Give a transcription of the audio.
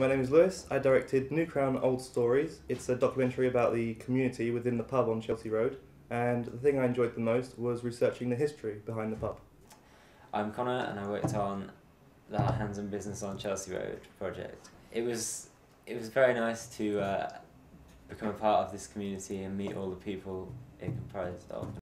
My name is Lewis. I directed New Crown Old Stories. It's a documentary about the community within the pub on Chelsea Road. And the thing I enjoyed the most was researching the history behind the pub. I'm Connor and I worked on the Hands and Business on Chelsea Road project. It was it was very nice to uh, become a part of this community and meet all the people it comprised of.